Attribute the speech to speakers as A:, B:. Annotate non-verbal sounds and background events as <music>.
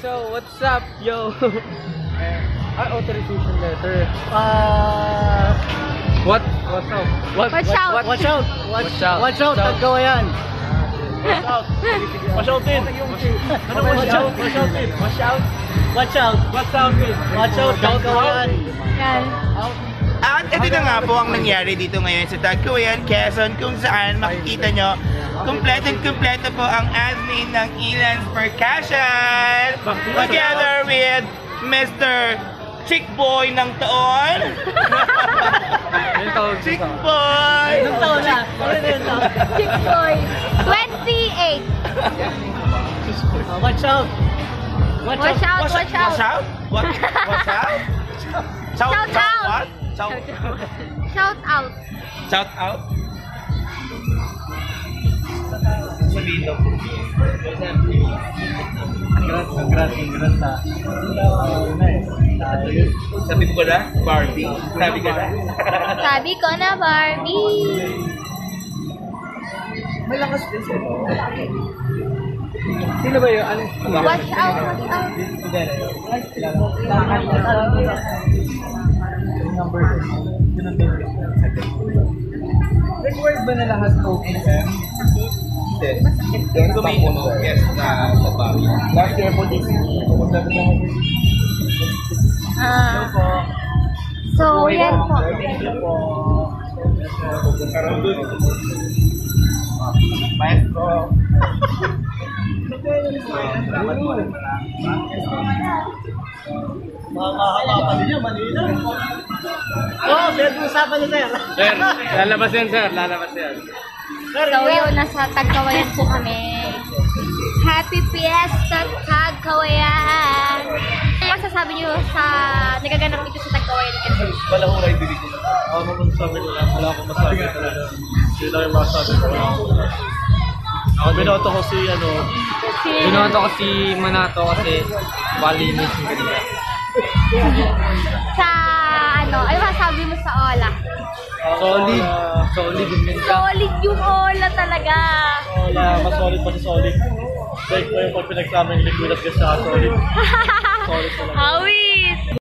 A: So, what's up, yo? <laughs> Our authorization letter.
B: Ah,
A: What? What's up? What?
C: Watch out.
A: What?
B: watch out. Watch,
A: Watch out.
B: Watch out.
A: Watch out.
B: Tagkawayan.
A: Watch out.
B: Watch out din. Ano watch out? Watch out din.
A: Watch out.
B: Watch out.
A: Watch out, din.
B: Watch out. Tagkawayan.
C: Yan.
D: At ito na nga po ang nangyari dito ngayon sa Tagkawayan, Quezon kung saan makikita nyo kumpletong kumpleto po ang admin ng Elan's Percussion together with Mr. Chick Boy ng taon. <laughs> Chick Boy!
B: Anong taon na?
C: Six boy. 28.
B: Ah, Watch out. Watch
C: Watch
B: out.
C: out, watch out.
D: Watch out? <laughs> Watch out? Shout,
C: Shout out.
D: Shout,
C: Shout out.
D: shout out? Sabihin daw. Sabi ko na, Barbie. Sabi ko na.
C: Sabi ko na, Barbie.
D: Malakas din siya.
A: Sino ba yun? Ano?
C: Watch out, watch out.
A: Required ba na lahat OPM?
D: Tumingin mo, yes, na. sa Barbie.
A: Last year po this
C: Ah. So, yan po.
D: Maestro.
B: Mga kahapapa din yan. Manila. Oh, pinag-uusapan niyo, sir.
A: Sir, lalabas yan, sir. Lalabas yan.
B: Sir,
C: So, yun, nasa Tagkawayan po kami. Happy Fiesta, Tagkawayan! Ano masasabi niyo sa nagaganap dito sa Tagkawayan?
D: Wala ko right dito.
B: Ako mo masasabi ko lang. Wala akong masabi talaga. Hindi lang yung masasabi ko. Ako binoto ko si ano,
A: Binoto ko si Manato kasi malinis yung ganda.
C: Sa ano, ay masasabi mo sa Ola?
A: Solid. Solid yung ganda.
C: Solid yung Ola talaga!
B: wala, mas solid pa si solid. Like, yung pag pinagsama yung liquid at gas sa solid. <laughs> Solid talaga.
C: Awit!